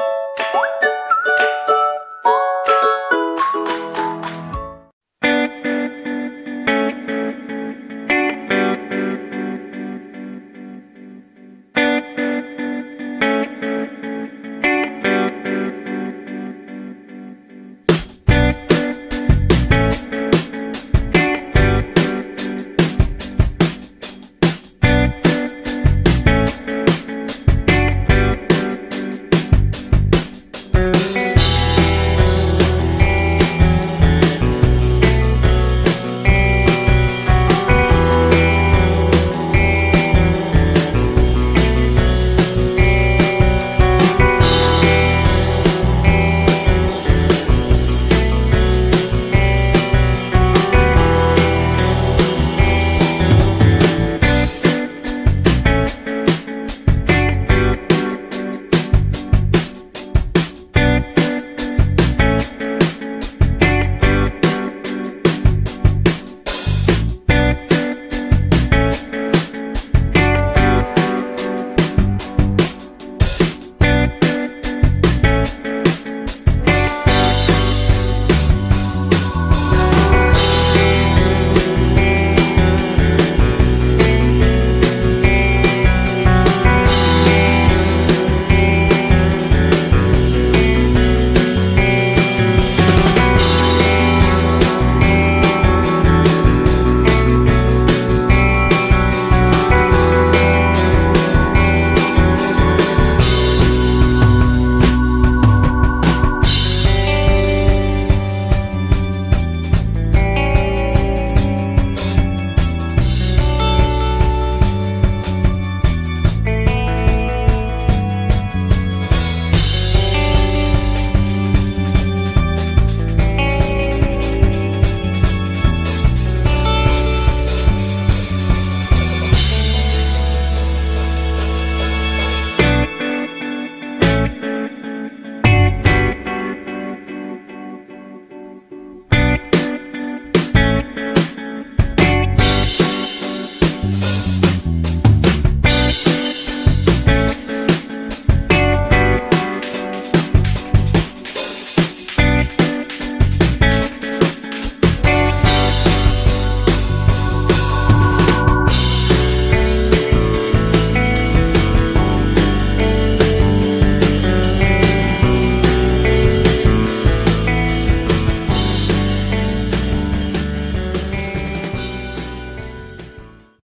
you